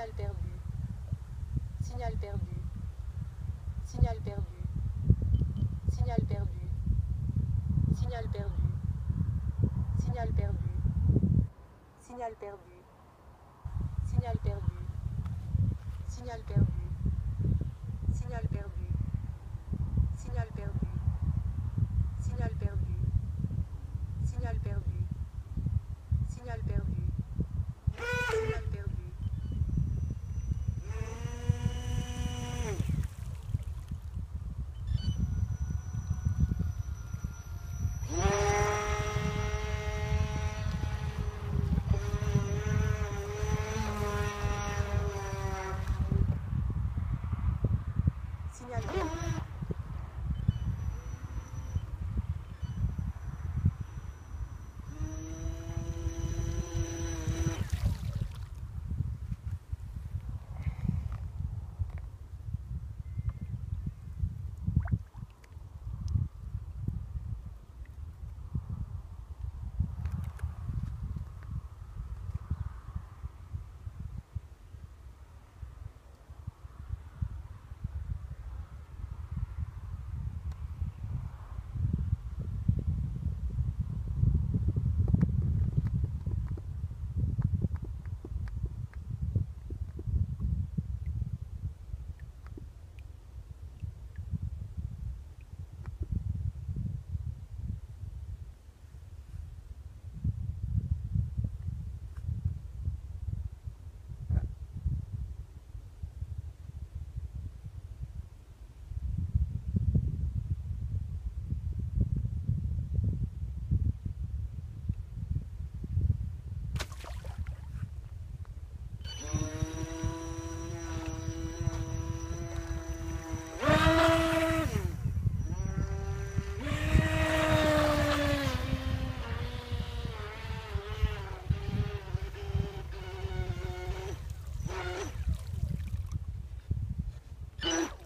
Signal perdu. Signal perdu. Signal perdu. Signal perdu. Signal perdu. Signal perdu. Signal perdu. Signal perdu. Signal perdu. Yeah. Ugh!